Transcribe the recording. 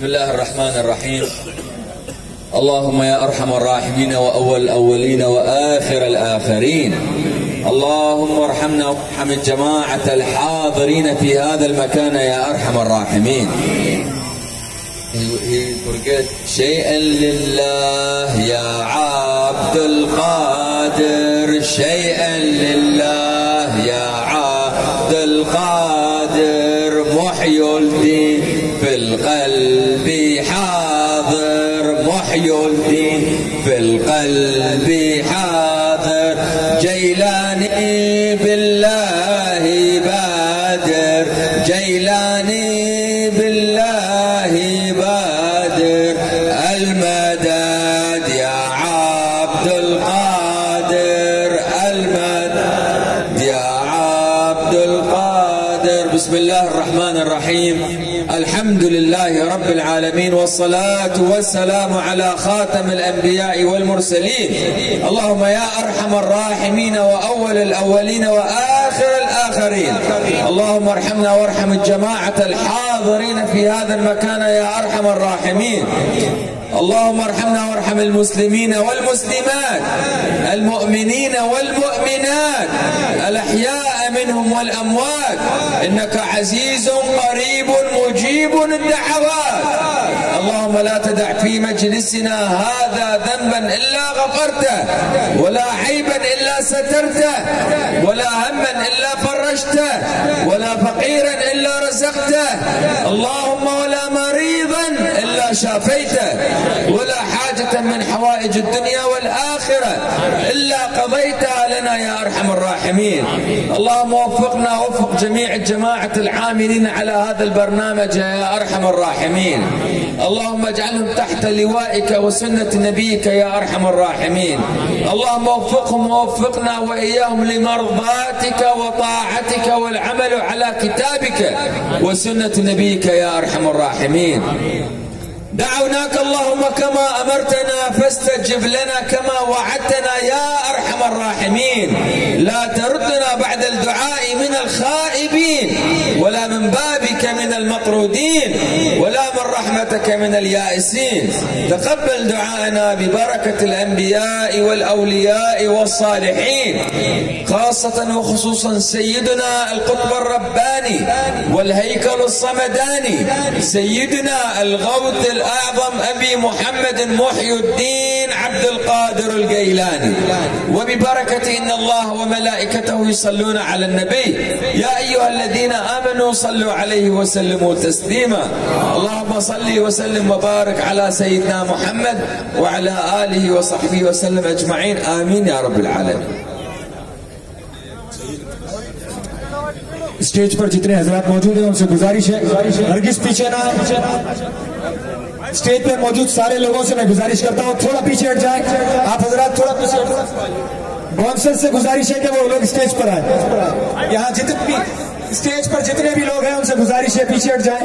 بسم الله الرحمن الرحيم. اللهم يا أرحم الراحمين وأول الأولين وآخر الآخرين. اللهم ارحمنا وارحم الجماعة الحاضرين في هذا المكان يا أرحم الراحمين. شيئا لله يا عبد القادر. شيئا لله يا عبد القادر. محي الدين. في القلب حاضر محي الدين. في القلب حاضر جيلاني بالله بادر. جيلاني بالله بسم الله الرحمن الرحيم. الحمد لله رب العالمين والصلاة والسلام على خاتم الأنبياء والمرسلين. اللهم يا أرحم الراحمين وأول الأولين وآخر الآخرين. اللهم ارحمنا وارحم الجماعة الحاضرين في هذا المكان يا أرحم الراحمين. اللهم ارحمنا وارحم المسلمين والمسلمات المؤمنين والمؤمنات الأحياء منهم والأموات. إنك عزيز قريب مجيب الدعوات. اللهم لا تدع في مجلسنا هذا ذنبا إلا غفرته ولا عيبا إلا سترته ولا هما إلا فرجته ولا فقيرا إلا رزقته. اللهم ولا مريضا إلا شافيته ولا حاجة من حوائج الدنيا والآخرة إلا قضيتها لنا يا أرحم الراحمين. اللهم وفقنا وفق جميع الجماعة العاملين على هذا البرنامج يا أرحم الراحمين. اللهم اجعلهم تحت لوائك وسنة نبيك يا أرحم الراحمين. اللهم وفقهم ووفقنا وإياهم لمرضاتك وطاعتك والعمل على كتابك وسنة نبيك يا أرحم الراحمين. دعوناك اللهم كما أمرتنا فاستجب لنا كما وعدتنا يا أرحم الراحمين. لا تردنا بعد الدعاء من الخائبين ولا من بابك من المطرودين ولا من رحمتك من اليائسين. تقبل دعاءنا ببركة الأنبياء والأولياء والصالحين خاصة وخصوصا سيدنا القطب الرباني والهيكل الصمداني سيدنا الغوث الأعظم أبي محمد محي الدين عبد القادر الجيلاني. وببركة إن الله وملائكته يصلون على النبي. يا أيها الذين آمنوا صلوا عليه وسلموا تسليما. اللهم صل وسلم وبارك على سيدنا محمد وعلى آله وصحبه وسلم أجمعين. آمين يا رب العالمين. स्टेज पर जितने हजरात मौजूद हैं, उनसे गुजारिश है। हरगिज पीछे ना स्टेज पर मौजूद सारे लोगों से मैं गुजारिश करता हूँ, थोड़ा पीछे हट जाए। आप हजरात थोड़ा पीछे बाउंसर से गुजारिश है कि वो लोग स्टेज पर आए। यहाँ जितने भी स्टेज पर जितने भी लोग हैं, उनसे गुजारिश है पीछे हट जाए।